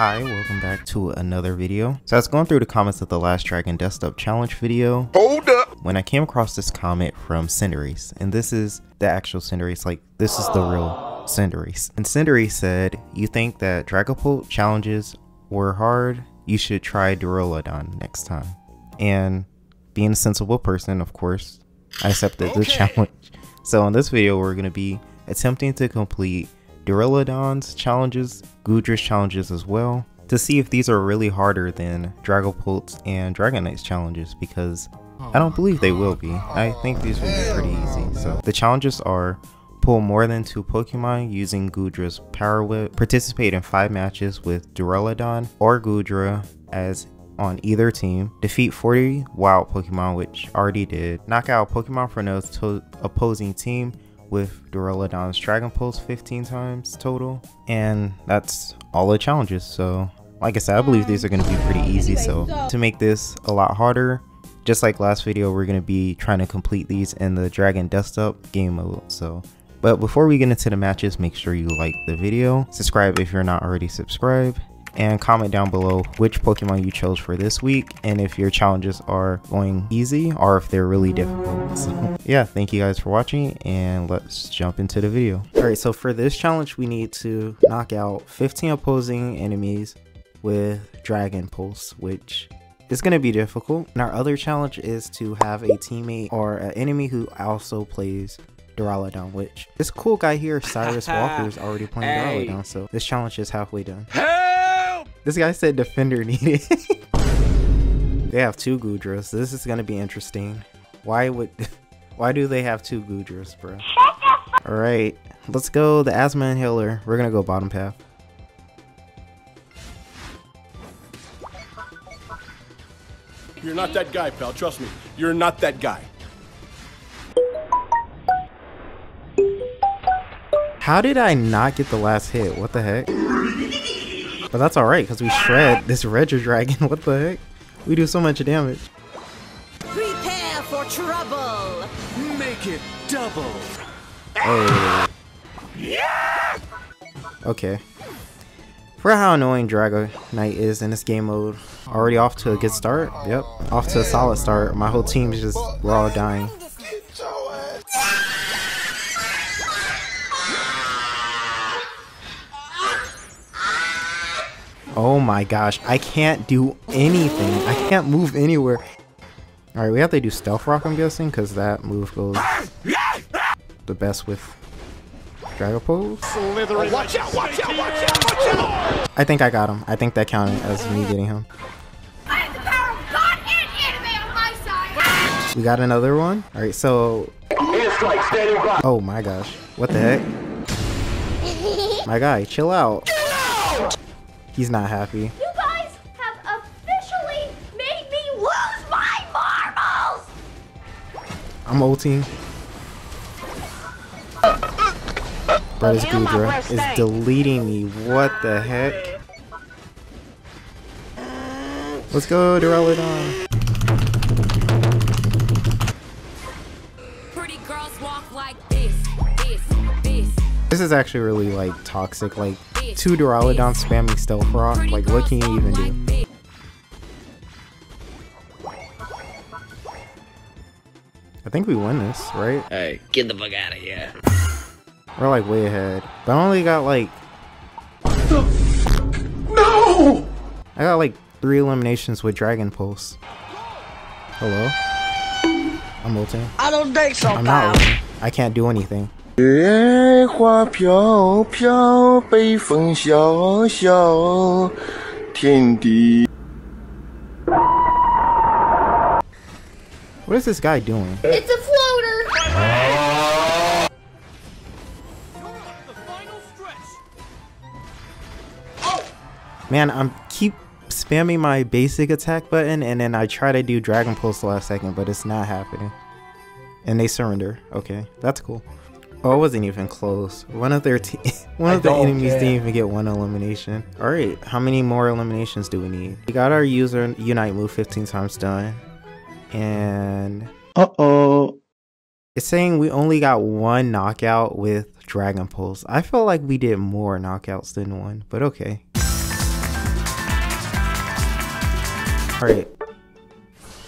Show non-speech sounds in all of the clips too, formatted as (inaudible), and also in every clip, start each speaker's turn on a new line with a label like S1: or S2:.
S1: Hi, welcome back to another video. So I was going through the comments of the last Dragon Dust Up Challenge video.
S2: Hold up!
S1: When I came across this comment from Cinderace, and this is the actual Cinderace, like this is the real Cinderace. And Cinderace said, you think that Dragapult challenges were hard? You should try Duraludon next time. And being a sensible person, of course, I accepted the challenge. So in this video, we're going to be attempting to complete Duraludon's challenges, Goodra's challenges as well, to see if these are really harder than Dragapult's and Dragonite's challenges because I don't believe they will be. I think these will be pretty easy. So the challenges are pull more than two Pokemon using Goodra's Power Whip, participate in five matches with Duraludon or Goodra as on either team, defeat 40 wild Pokemon, which already did, knock out Pokemon from the opposing team with Duraludon's Dragon Pulse 15 times total, and that's all the challenges. So, like I said, I believe these are going to be pretty easy. So, to make this a lot harder, just like last video, we're going to be trying to complete these in the Dragon Dust Up game mode. So, but before we get into the matches, make sure you like the video, subscribe if you're not already subscribed, and comment down below which Pokemon you chose for this week and if your challenges are going easy or if they're really difficult. (laughs) So yeah, thank you guys for watching and let's jump into the video. Alright, so for this challenge we need to knock out 15 opposing enemies with Dragon Pulse, which is going to be difficult. And our other challenge is to have a teammate or an enemy who also plays Duraludon, which this cool guy here, Cyrus (laughs) Walker, is already playing hey. Duraludon, so this challenge is halfway done. This guy said defender needed. (laughs) they have two Goodras. This is gonna be interesting. Why would (laughs) why do they have two Goodras, bro? Alright, let's go the asthma inhaler. We're gonna go bottom path.
S2: You're not that guy, pal. Trust me. You're not that guy.
S1: How did I not get the last hit? What the heck? But that's alright, because we shred this Regidrago. Dragon. (laughs) what the heck? We do so much damage.
S3: Prepare for trouble!
S4: Make it double!
S1: Oh. Okay. For how annoying Dragonite is in this game mode, already off to a good start. Yep, off to a solid start. My whole team is just, we're all dying. Oh my gosh, I can't do anything. I can't move anywhere. Alright, we have to do Stealth Rock, I'm guessing, because that move goes the best with Dragapult.
S2: Oh, watch out, watch out, watch out, watch out!
S1: I think I got him. I think that counted as me getting him. We got another one? Alright, so... Oh my gosh. What the heck? (laughs) My guy, chill out. He's not happy.
S5: You guys have officially made me lose my marbles!
S1: I'm ulting. Bro, this Goodra is deleting me. What the heck? Let's go, Duraludon. This is actually really like toxic. Like two Duraludon spamming Stealth Rock. Like, what can you even do? I think we win this, right?
S4: Hey, get the fuck out of here.
S1: We're like way ahead. But I only got like...
S2: The No!
S1: I got like three eliminations with Dragon Pulse. Hello? I'm ulting.
S4: I don't think so,
S1: I'm not ulting. I can't do anything.
S6: 雪花飘飘，北风萧萧，天地。
S1: What is this guy doing?
S5: It's a floater!
S1: Man, I'm keep spamming my basic attack button and then I try to do Dragon Pulse last second, but it's not happening. And they surrender. Okay, that's cool. Oh, it wasn't even close. One of their (laughs) one of the enemies care. didn't even get one elimination. All right, how many more eliminations do we need? We got our user unite move 15 times done, and
S6: uh oh,
S1: it's saying we only got one knockout with Dragon Pulse. I feel like we did more knockouts than one, but okay. Alright.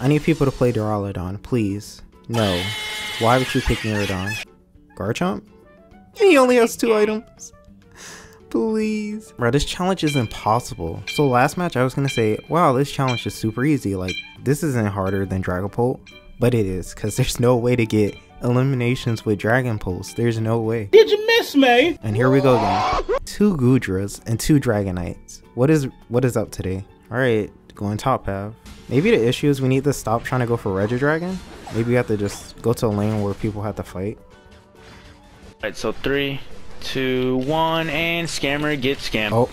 S1: I need people to play Duraludon, please. No. Why would you pick Neurodon? Garchomp? He only has two items. Please. Bro, this challenge is impossible. So last match I was gonna say, wow, this challenge is super easy. Like, this isn't harder than Dragapult. But it is, because there's no way to get eliminations with Dragon Pulse. There's no way.
S7: Did you miss me?
S1: And here we go again. Two Goodras and two Dragonites. What is what is up today? Alright, going top half. Maybe the issue is we need to stop trying to go for Regidrago. Maybe we have to just go to a lane where people have to fight.
S8: Alright, so three, two, one, and scammer gets scammed.
S1: Oh,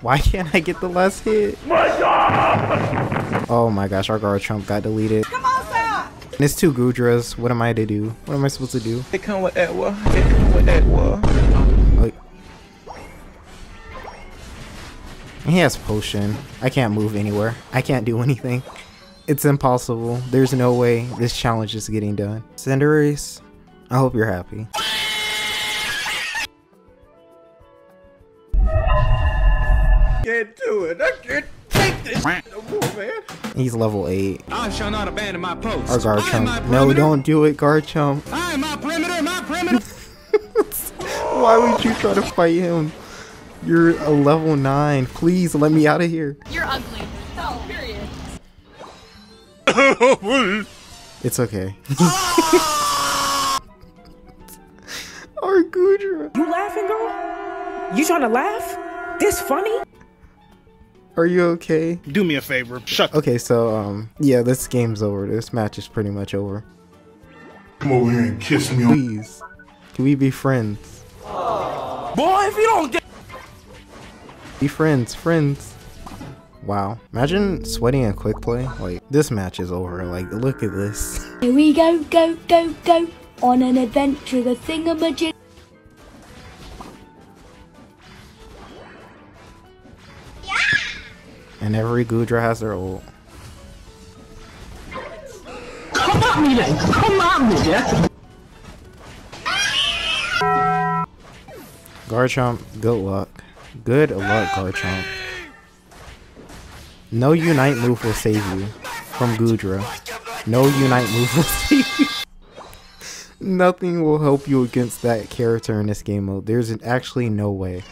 S1: why can't I get the last hit? My Oh my gosh, our Garchomp got deleted. Come on, sir! And it's two Goodras. What am I to do? What am I supposed to do?
S7: It come with Edwa. It come with Edwa.
S1: Like, oh. he has potion. I can't move anywhere. I can't do anything. It's impossible. There's no way this challenge is getting done. Cinderace, I hope you're happy.
S7: Get to it. I can't take this no more, man.
S1: He's level 8.
S4: I shall not abandon my post.
S1: Our Garchomp. No, don't do it, Garchomp.
S4: I am my perimeter, my perimeter. (laughs)
S1: Why would you try to fight him? You're a level 9. Please let me out of here.
S5: You're ugly. Oh, period. (laughs)
S1: It's okay. (laughs) Our Goodra.
S9: You laughing, girl? You trying to laugh? This funny?
S1: Are you okay?
S7: Do me a favor. Shut
S1: Okay, so um yeah, this game's over. This match is pretty much over.
S6: Come over here and kiss me on.
S1: Please. Can we be friends?
S7: Boy, if you don't get
S1: Be friends, friends. Wow. Imagine sweating a quick play. Like this match is over. Like look at this.
S5: Here we go, go, go, go. On an adventure, the thingamajig.
S1: And every Goodra has their ult. Come at me then! Come at me, yeah! Garchomp, good luck. Good luck, Garchomp. No Unite move will save you from Goodra. No Unite move will (laughs) save you. Nothing will help you against that character in this game mode. There's actually no way.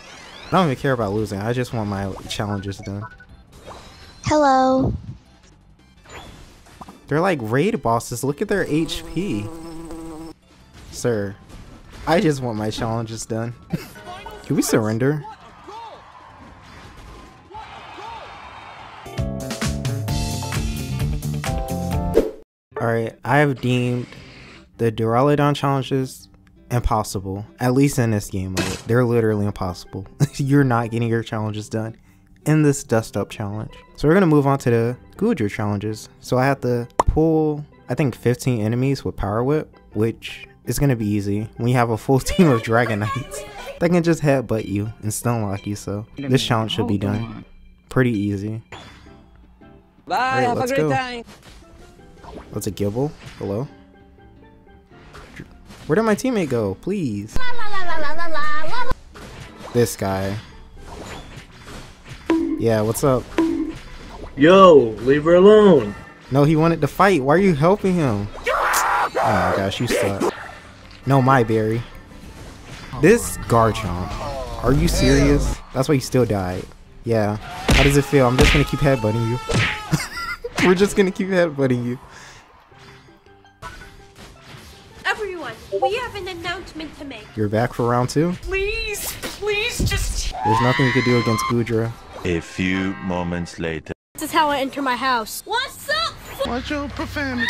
S1: I don't even care about losing. I just want my challenges done.
S5: Hello.
S1: They're like raid bosses. Look at their HP. Sir, I just want my challenges done. (laughs) Can we surrender? Alright, I have deemed the Duraludon challenges impossible. At least in this game mode. They're literally impossible. (laughs) You're not getting your challenges done in this dust up challenge. So we're gonna move on to the Goodra challenges. So I have to pull, I think 15 enemies with Power Whip, which is gonna be easy when you have a full (laughs) team of Dragonites that can just headbutt you and stun lock you. So this challenge should be done pretty easy.
S9: Bye,
S1: Alright,
S9: have a
S1: let's
S9: great
S1: go.
S9: time.
S1: What's a Gible? Hello? Where did my teammate go? Please. This guy. Yeah, what's up?
S10: Yo, leave her alone.
S1: No, he wanted to fight. Why are you helping him? Oh my gosh, you suck. No, my berry. This Garchomp. Are you serious? That's why you still died. Yeah. How does it feel? I'm just gonna keep headbutting you. (laughs) We're just gonna keep headbutting you.
S5: Everyone, we have an announcement to make.
S1: You're back for round two?
S9: Please, please just.
S1: There's nothing you can do against Goodra.
S11: A few moments later.
S5: This is how I enter my house. What's up?
S7: Watch your profanity.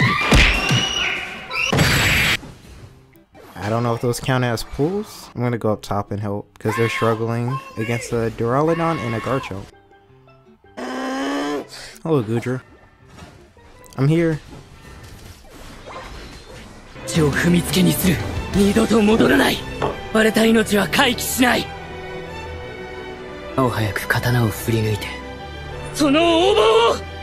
S1: I don't know if those count as pulls. I'm gonna go up top and help because they're struggling against a Duraludon and a Garchomp. Hello, Goodra. I'm here.
S9: 血を踏みつけにする二度と戻らない割れた命は回帰しないなお早く刀を振り抜いてその横暴を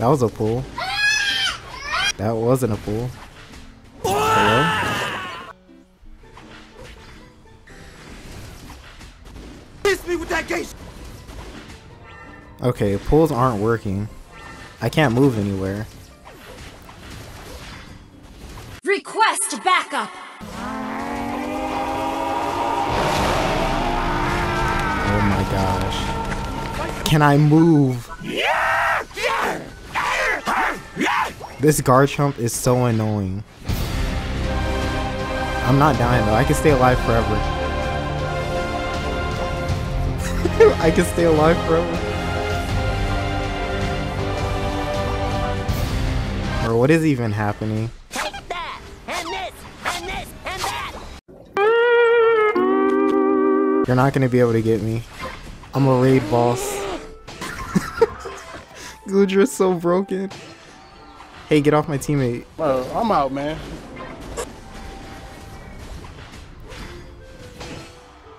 S1: That was a pull. That wasn't a pull. Hello?
S7: Miss me with that gay
S1: Okay, pulls aren't working. I can't move anywhere.
S3: Request backup.
S1: Gosh. Can I move? This Garchomp is so annoying. I'm not dying though. I can stay alive forever. (laughs) I can stay alive forever. Or what is even happening? You're not gonna be able to get me. I'm a raid boss. (laughs) Goodra's so broken. Hey, get off my teammate.
S2: Bro, I'm out, man.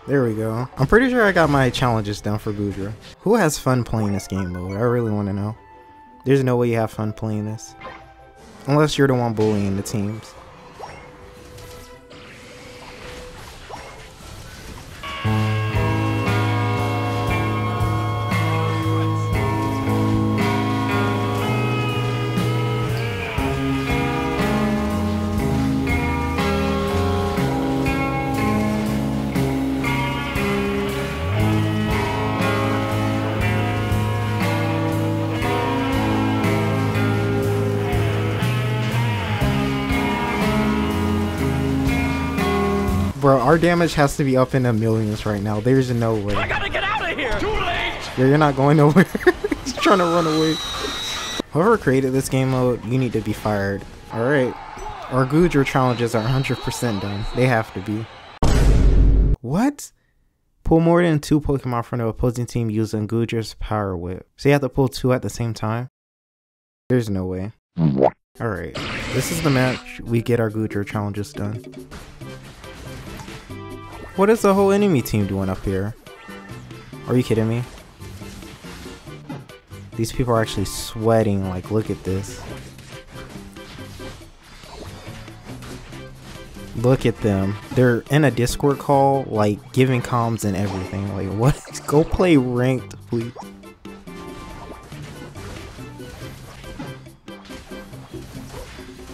S1: There we go. I'm pretty sure I got my challenges done for Goodra. Who has fun playing this game mode? I really want to know. There's no way you have fun playing this. Unless you're the one bullying the teams. Our damage has to be up in the millions right now. There's no way.
S7: I gotta get out of here! Too late!
S1: Yeah, you're not going nowhere. (laughs) He's trying to run away. Whoever created this game mode, you need to be fired. Alright. Our Goodra challenges are 100% done. They have to be. What? Pull more than two Pokemon from the opposing team using Goodra's Power Whip. So you have to pull two at the same time? There's no way. Alright. This is the match we get our Goodra challenges done. What is the whole enemy team doing up here? Are you kidding me? These people are actually sweating, like look at this. Look at them. They're in a Discord call, like giving comms and everything. Like (laughs) what? Go play ranked, please.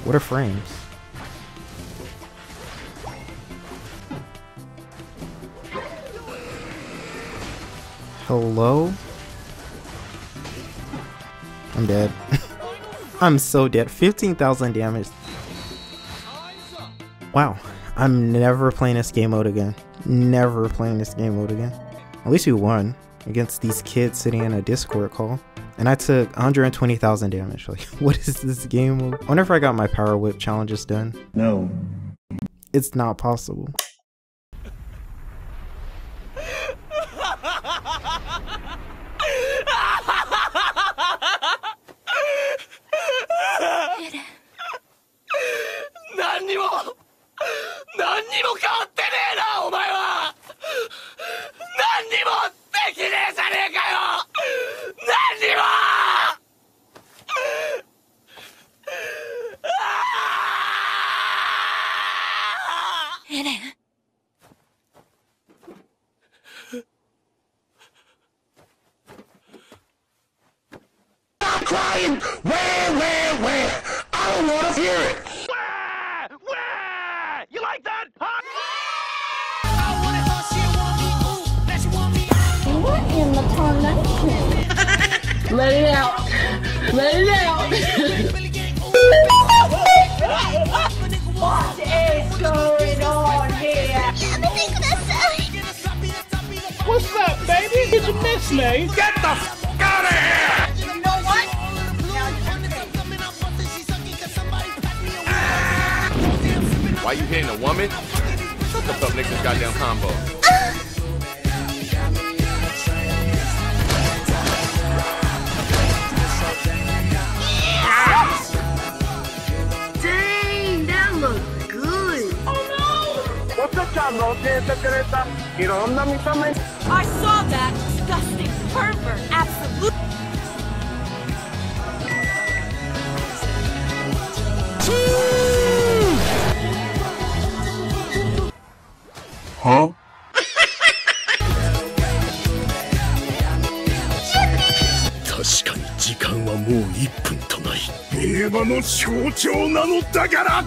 S1: What are frames? Hello? I'm dead. (laughs) I'm so dead. 15,000 damage. Wow. I'm never playing this game mode again. Never playing this game mode again. At least we won against these kids sitting in a Discord call. And I took 120,000 damage. (laughs) Like, what is this game mode? I wonder if I got my Power Whip challenges done.
S10: No.
S1: It's not possible.
S7: にも何にも変わ
S4: っ like that?
S5: What in the carnation?
S3: Let it out. Let it out.
S5: what is going on here?
S4: What's up, baby? Did you miss me? Get the f out of here!
S2: Why you hitting a woman? Shut the fuck, niggas goddamn combo.
S3: Dang, that looks good.
S5: I saw that. Disgusting. Pervert. Absolute.
S6: はあ (laughs) 確かに時間はもう
S7: 1分とない。平和の象徴なのだから。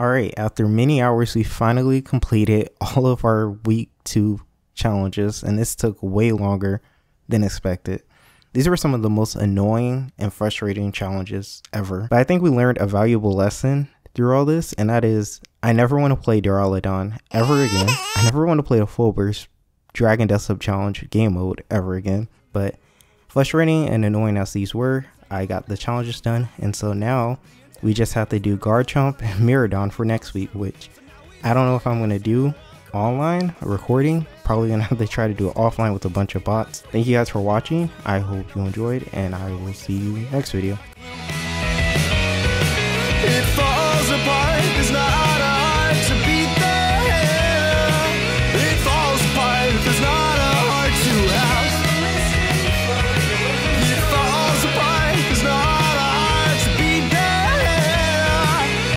S1: Alright, after many hours, we finally completed (laughs) all of our week two challenges, and this took way longer than expected. These were some of the most annoying and frustrating challenges ever, but I think we learned a valuable lesson through all this, and that is I never want to play Duraludon ever again. I never want to play a full burst Dragon Dust Up Challenge game mode ever again, but frustrating and annoying as these were, I got the challenges done, and so now we just have to do Garchomp and (laughs) Miraidon for next week, which I don't know if I'm going to do online recording. Probably going (laughs) to have to try to do it offline with a bunch of bots. Thank you guys for watching. I hope you enjoyed, and I will see you next video.